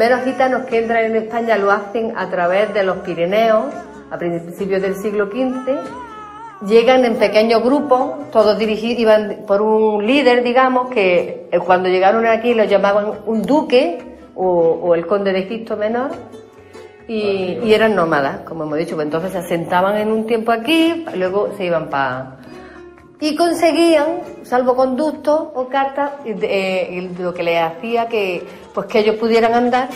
primeros gitanos que entran en España lo hacen a través de los Pirineos, a principios del siglo XV. Llegan en pequeños grupos, todos dirigidos, iban por un líder, digamos, que eh, cuando llegaron aquí lo llamaban un duque o, el conde de Egipto Menor, y, eran nómadas, como hemos dicho, pues entonces se asentaban en un tiempo aquí, luego se iban para y conseguían salvoconductos o cartas eh, lo que les hacía que pues que ellos pudieran andar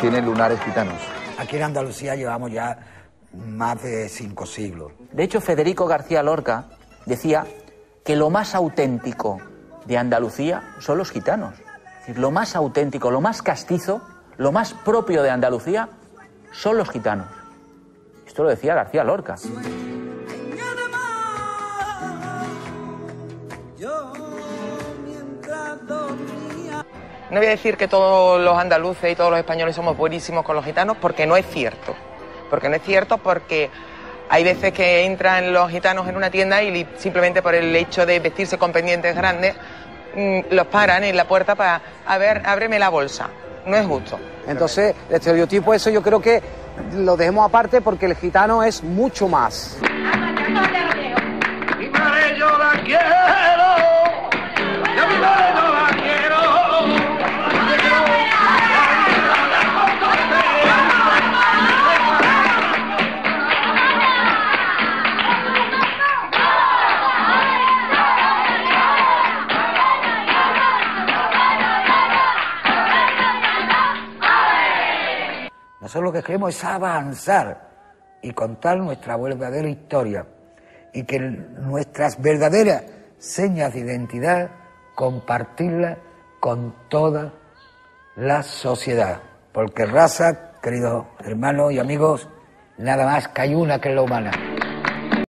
tienen lunares gitanos. Aquí en Andalucía llevamos ya más de cinco siglos. De hecho, Federico García Lorca decía que lo más auténtico de Andalucía son los gitanos. Es decir, lo más auténtico, lo más castizo, lo más propio de Andalucía son los gitanos. Esto lo decía García Lorca. No voy a decir que todos los andaluces y todos los españoles somos buenísimos con los gitanos, porque no es cierto. Porque no es cierto porque hay veces que entran los gitanos en una tienda y simplemente por el hecho de vestirse con pendientes grandes, mm, los paran en la puerta para, a ver, ábreme la bolsa. No es justo. Entonces, el estereotipo eso yo creo que lo dejemos aparte porque el gitano es mucho más. Nosotros lo que queremos es avanzar y contar nuestra verdadera historia y que nuestras verdaderas señas de identidad compartirlas con toda la sociedad. Porque raza, queridos hermanos y amigos, nada más que hay una que es la humana.